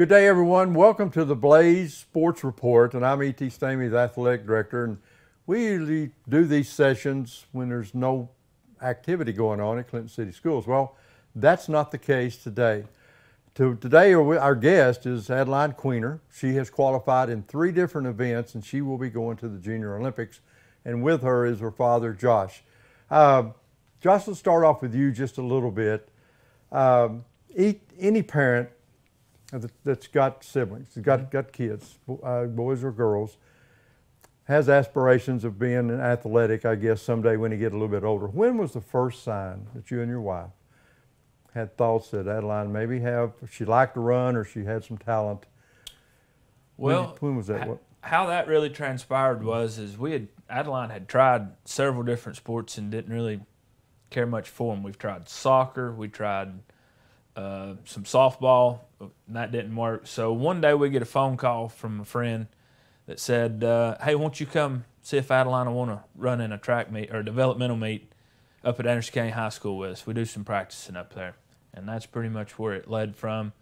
Good day, everyone. Welcome to the Blaze Sports Report, and I'm E.T. Stamey, the athletic director. And we usually do these sessions when there's no activity going on at Clinton City Schools. Well, that's not the case today. To, today, our guest is Adeline Queener. She has qualified in three different events, and she will be going to the Junior Olympics. And with her is her father, Josh. Uh, Josh, let's start off with you just a little bit. Um, any parent that's got siblings, got, mm-hmm. got kids, uh, boys or girls, has aspirations of being an athletic, I guess, someday when he get a little bit older. When was the first sign that you and your wife had thoughts that Adeline maybe have, she liked to run or she had some talent? Well, when, when was that? What? How that really transpired was is we had Adeline had tried several different sports and didn't really care much for them. We've tried soccer, we tried uh, some softball, and that didn't work. So one day we get a phone call from a friend that said, uh, "Hey, won't you come see if Adeline want to run in a track meet or a developmental meet up at Anderson County High School with us? We do some practicing up there." And that's pretty much where it led from.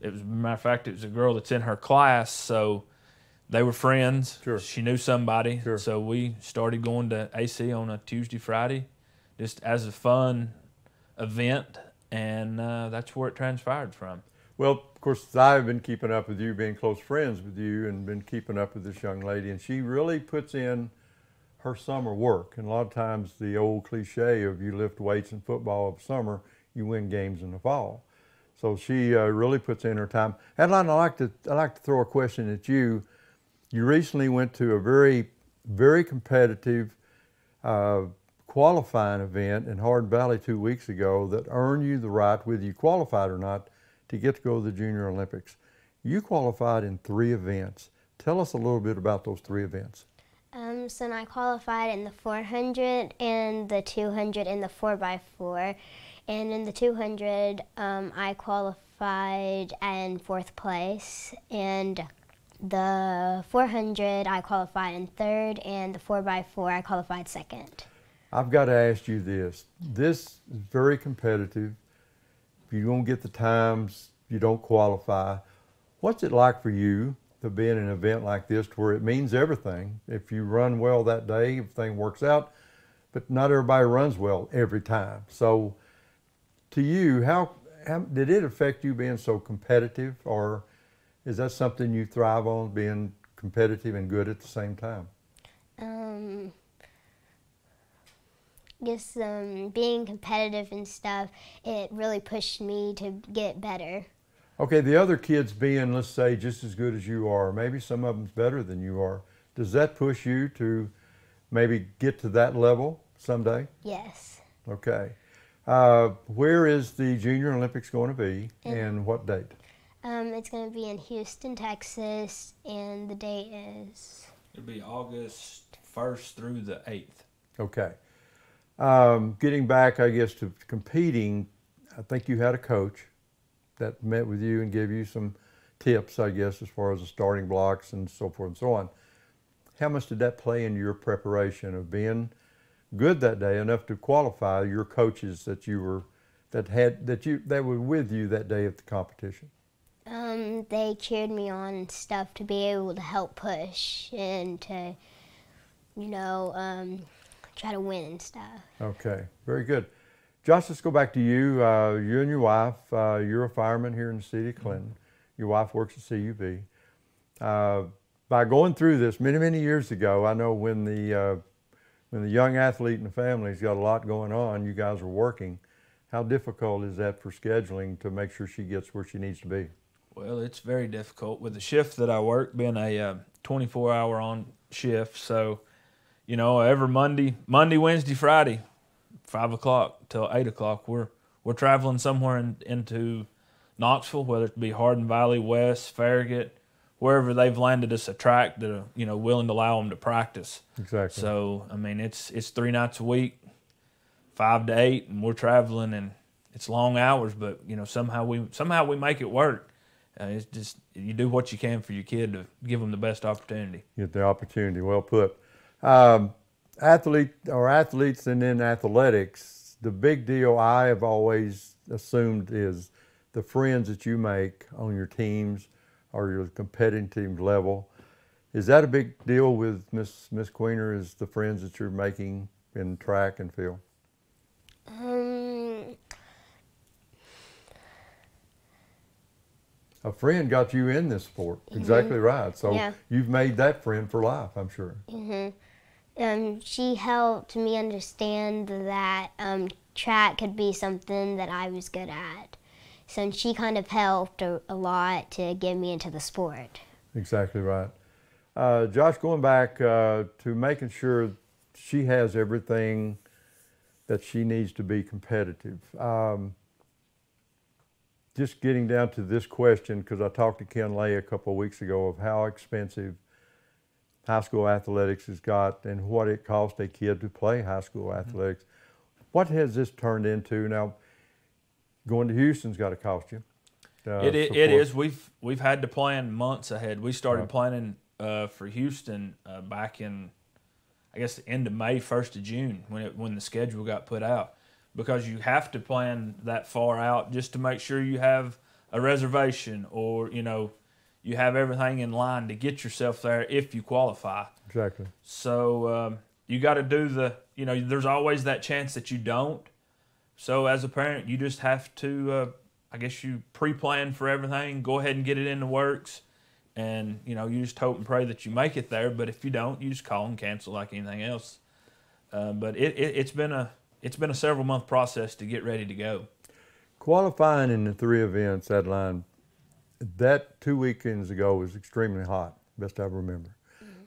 It was, matter of fact, it was a girl that's in her class, so they were friends. Sure. She knew somebody, sure. so we started going to AC on a Tuesday, Friday, just as a fun event and uh, that's where it transpired from. Well, of course, I've been keeping up with you, being close friends with you, and been keeping up with this young lady, and she really puts in her summer work. And a lot of times, the old cliche of you lift weights in football of summer, you win games in the fall. So she uh, really puts in her time. Adeline, I like to I like to throw a question at you. You recently went to a very very competitive uh, qualifying event in Hardin Valley two weeks ago that earned you the right, whether you qualified or not, to get to go to the Junior Olympics. You qualified in three events. Tell us a little bit about those three events. Um, so I qualified in the 400 and the 200 and the 4x4. And in the 200, um, I qualified in fourth place. And the 400, I qualified in third. And the 4x4, I qualified second. I've got to ask you this. This is very competitive. If you don't get the times, you don't qualify. What's it like for you to be in an event like this to where it means everything? If you run well that day, everything works out, but not everybody runs well every time. So to you, how, how did it affect you being so competitive or is that something you thrive on, being competitive and good at the same time? Um, just um, being competitive and stuff, it really pushed me to get better. Okay, the other kids being, let's say, just as good as you are, maybe some of them's better than you are. Does that push you to maybe get to that level someday? Yes. Okay. Uh, where is the Junior Olympics going to be in, and what date? Um, it's going to be in Houston, Texas, and the date is? It'll be August 1st through the 8th. Okay. Um, getting back, I guess, to competing, I think you had a coach that met with you and gave you some tips, I guess, as far as the starting blocks and so forth and so on. How much did that play in your preparation of being good that day enough to qualify your coaches that you were that had that you that were with you that day at the competition? Um, they cheered me on and stuff to be able to help push and to, you know, um, try to win and stuff. Okay, very good. Josh, let's go back to you. Uh, you and your wife, uh, you're a fireman here in the city of Clinton. Your wife works at CUV. Uh, by going through this many, many years ago, I know when the uh, when the young athlete in the family's got a lot going on, you guys are working. How difficult is that for scheduling to make sure she gets where she needs to be? Well, it's very difficult with the shift that I work, being a 24-hour uh, on shift. So you know, every Monday, Monday, Wednesday, Friday, five o'clock till eight o'clock, we're we're traveling somewhere in, into Knoxville, whether it be Hardin Valley, West, Farragut, wherever they've landed us a track that are you know willing to allow them to practice. Exactly. So I mean, it's it's three nights a week, five to eight, and we're traveling, and it's long hours, but you know somehow we somehow we make it work. Uh, it's just you do what you can for your kid to give them the best opportunity. Get the opportunity. Well put. Um, athlete or athletes and in athletics, the big deal I have always assumed is the friends that you make on your teams or your competitive level. Is that a big deal with Miss Miss Queener? Is the friends that you're making in track and field? Um, A friend got you in this sport. Exactly right. So Yeah. you've made that friend for life, I'm sure. Um, she helped me understand that um, track could be something that I was good at. So she kind of helped a, a lot to get me into the sport. Exactly right. Uh, Josh, going back uh, to making sure she has everything that she needs to be competitive. Um, just getting down to this question, because I talked to Ken Lay a couple of weeks ago of how expensive high school athletics has got and what it costs a kid to play high school athletics. What has this turned into? Now, going to Houston's got to cost you. Uh, It, it, it is. We've we've had to plan months ahead. We started Right. planning uh, for Houston uh, back in, I guess, the end of May, first of June, when it when the schedule got put out, because you have to plan that far out just to make sure you have a reservation or you know you have everything in line to get yourself there if you qualify. Exactly. So um, you got to do the, you know, there's always that chance that you don't. So as a parent, you just have to, uh, I guess you pre-plan for everything, go ahead and get it in the works, and you know, you just hope and pray that you make it there. But if you don't, you just call and cancel like anything else. Uh, but it, it, it's been a it's been a several month process to get ready to go. Qualifying in the three events, Adeline, that two weekends ago was extremely hot, best I remember. Mm-hmm.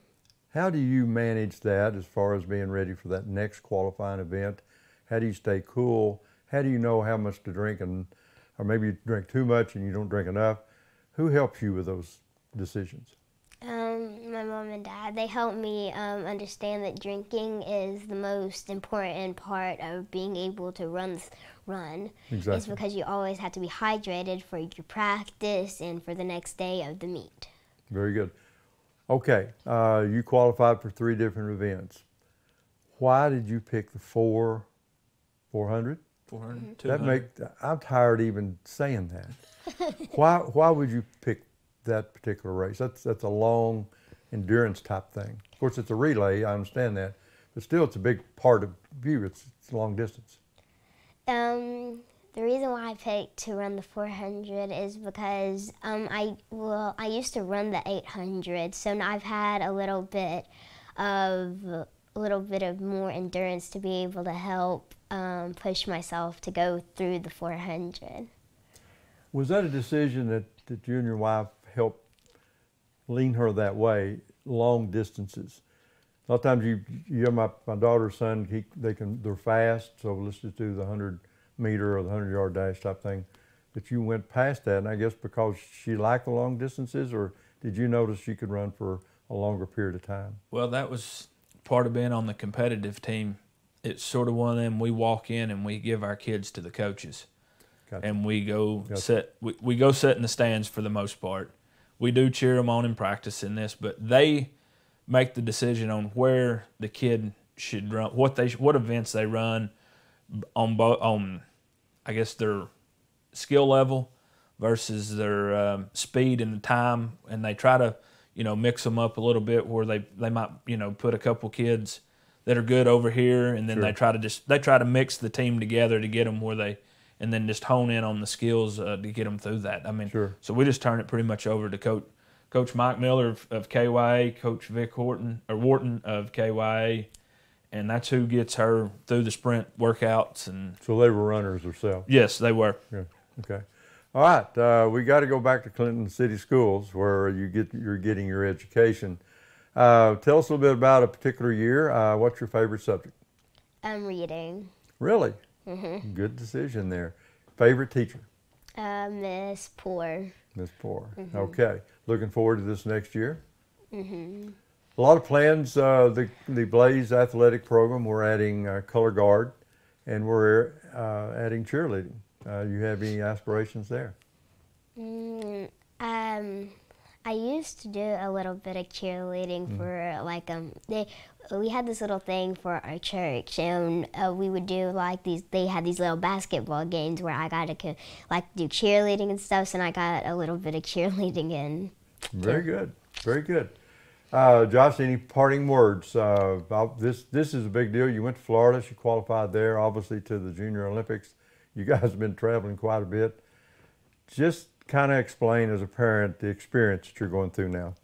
How do you manage that as far as being ready for that next qualifying event? How do you stay cool? How do you know how much to drink and, or maybe you drink too much and you don't drink enough? Who helps you with those decisions? My mom and dad, they helped me um, understand that drinking is the most important part of being able to run. Run. It's Exactly. because you always have to be hydrated for your practice and for the next day of the meet. Very good. Okay, uh, you qualified for three different events. Why did you pick the four, 400? 400, That 200. make I'm tired even saying that. why why would you pick that particular race? That's that's a long endurance type thing. Of course, it's a relay. I understand that, but still, it's a big part of you. It's, it's long distance. Um, the reason why I picked to run the 400 is because um, I well I used to run the 800, so now I've had a little bit of a little bit of more endurance to be able to help um, push myself to go through the 400. Was that a decision that, that you and your wife helped lean her that way, long distances? A lot of times you you know, my, my daughter's son, he, they can they're fast, so let's just do the hundred meter or the hundred yard dash type thing. But you went past that, and I guess because she liked the long distances, or did you notice she could run for a longer period of time? Well, that was part of being on the competitive team. It's sort of one of them we walk in and we give our kids to the coaches. Gotcha. And we go Gotcha. sit we, we go sit in the stands for the most part. We do cheer them on in practice in this, but they make the decision on where the kid should run, what they what events they run on both on I guess their skill level versus their um, speed and the time, and they try to you know mix them up a little bit where they they might you know put a couple kids that are good over here, and then Sure. they try to just they try to mix the team together to get them where they and then just hone in on the skills uh, to get them through that. I mean, Sure. so we just turn it pretty much over to coach Coach Mike Miller of, of KYA, Coach Vic Horton or Wharton of KYA, and that's who gets her through the sprint workouts. And So they were runners themselves. yes, they were. Yeah. Okay. All right. Uh, we got to go back to Clinton City Schools where you get you're getting your education. Uh, tell us a little bit about a particular year. Uh, what's your favorite subject? I'm reading. Really? Mm-hmm. Good decision there. Favorite teacher? Uh, Miss Poor. Miss Poor. Okay. Looking forward to this next year. Mm-hmm. A lot of plans. Uh, the the Blaze athletic program. We're adding uh, color guard, and we're uh, adding cheerleading. Uh, you have any aspirations there? Mm, um, I used to do a little bit of cheerleading Mm. for like um they we had this little thing for our church and uh, we would do like these they had these little basketball games where I got to like do cheerleading and stuff so I got a little bit of cheerleading in. Very good. Very good. Uh, Josh, any parting words? Uh, about this this is a big deal. You went to Florida. She qualified there, obviously, to the Junior Olympics. You guys have been traveling quite a bit. Just kind of explain as a parent the experience that you're going through now.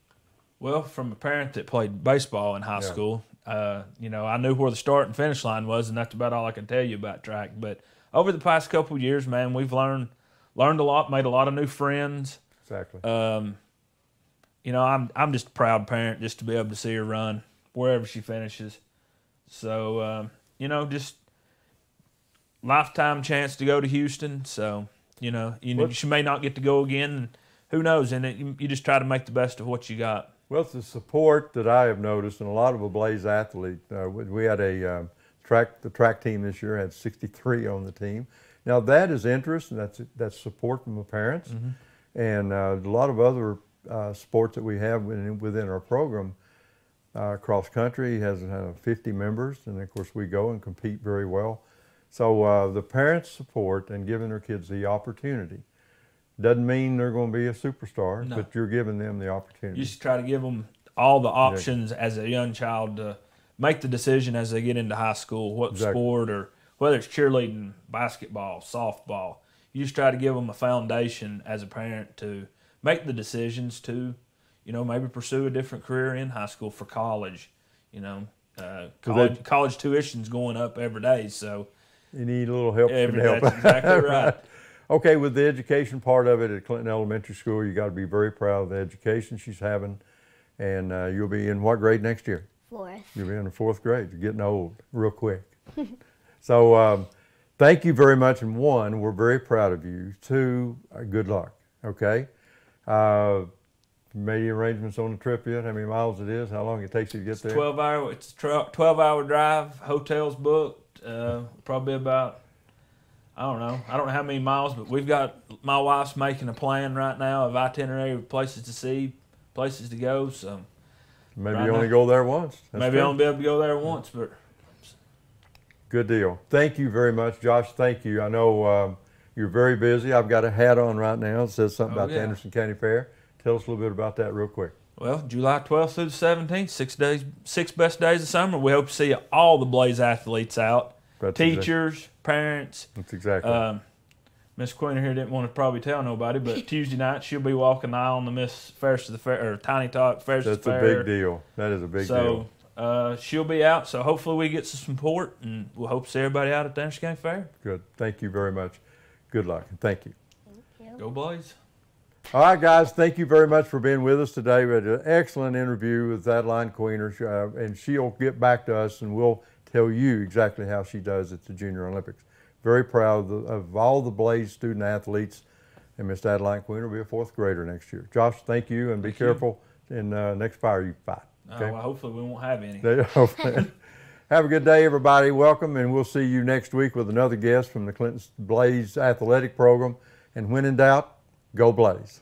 Well, from a parent that played baseball in high Yeah. school, uh, you know, I knew where the start and finish line was, and that's about all I can tell you about track. But over the past couple of years, man, we've learned learned a lot, made a lot of new friends. Exactly. Um, you know, I'm I'm just a proud parent just to be able to see her run wherever she finishes. So, um, you know, just lifetime chance to go to Houston. So, you know, you know, she may not get to go again. Who knows? And it, you, you just try to make the best of what you got. Well, it's the support that I have noticed, and a lot of a Blaze athlete. Uh, we, we had a um, track, the track team this year had 63 on the team. Now that is interest, and that's that's support from the parents, and uh, a lot of other uh, sports that we have within, within our program. Uh, cross country has uh, 50 members, and of course we go and compete very well. So uh, the parents' support and giving their kids the opportunity doesn't mean they're going to be a superstar, No. but you're giving them the opportunity. You just try to give them all the options as a young child to make the decision as they get into high school, what Exactly. sport or whether it's cheerleading, basketball, softball. You just try to give them a foundation as a parent to make the decisions to, you know, maybe pursue a different career in high school for college. You know, uh, college, college tuition's going up every day, so You need a little help every, can help. that's exactly right. okay, with the education part of it at Clinton Elementary School, you got to be very proud of the education she's having, and uh, you'll be in what grade next year? Fourth. You'll be in the fourth grade. You're getting old real quick. so, um, thank you very much. And one, we're very proud of you. Two, uh, good luck. Okay. Uh, made any arrangements on the trip yet? How many miles it is? How long it takes you to get there? Twelve hour. It's a twelve hour drive. Hotels booked. Uh, probably about. I don't know. I don't know how many miles, but we've got. My wife's making a plan right now of itinerary of places to see, places to go. So Maybe right you only now. go there once. That's maybe true. I'll be able to go there once. But Good deal. Thank you very much, Josh. Thank you. I know um, you're very busy. I've got a hat on right now that says something Oh, about the. Anderson County Fair. Tell us a little bit about that real quick. well, July twelfth through the seventeenth, six days, six best days of summer. We hope to see all the Blaze athletes out, That's exact- teachers, parents. That's exactly. Um, Miss Queener didn't want to probably tell nobody, but Tuesday night she'll be walking the aisle on the Miss Fairest of the Fair or Tiny Tot Fairest of That's the a big deal. That is a big so deal. uh, she'll be out. So hopefully we get some support, and we'll hope to see everybody out at the Anderson County Fair. Good. Thank you very much. Good luck. and Thank you. Go Blaze! All right, guys. Thank you very much for being with us today. We had an excellent interview with Adeline Queener, uh, and she'll get back to us, and we'll tell you exactly how she does at the Junior Olympics. Very proud of, the, of all the Blaze student athletes, and Miss Adeline Queener will be a fourth grader next year. Josh, thank you, and be Thank you. careful in uh, next fire you fight. Uh, well, hopefully we won't have any. Have a good day, everybody. Welcome, and we'll see you next week with another guest from the Clinton Blaze Athletic Program. And when in doubt, go Blaze.